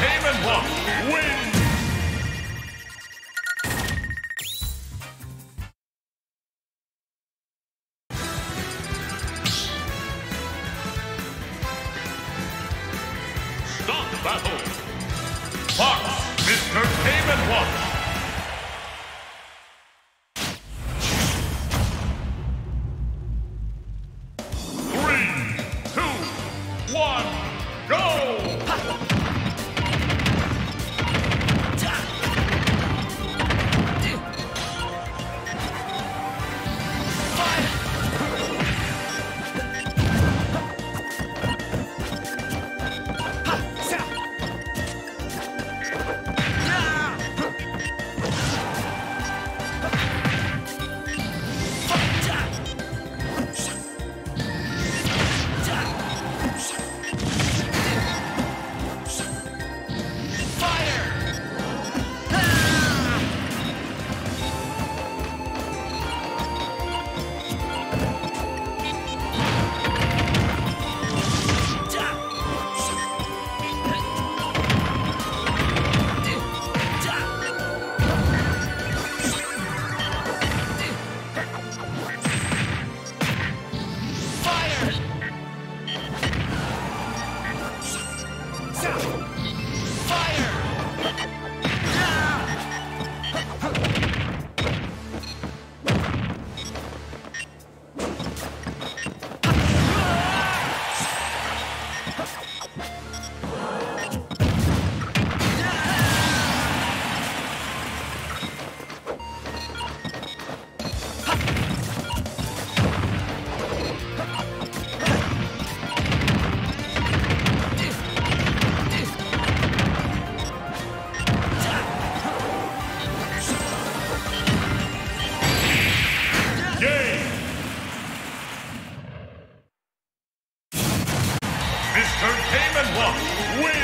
Mr. Game wins. Stop battle. Fox, Mr. And Watch. Wins.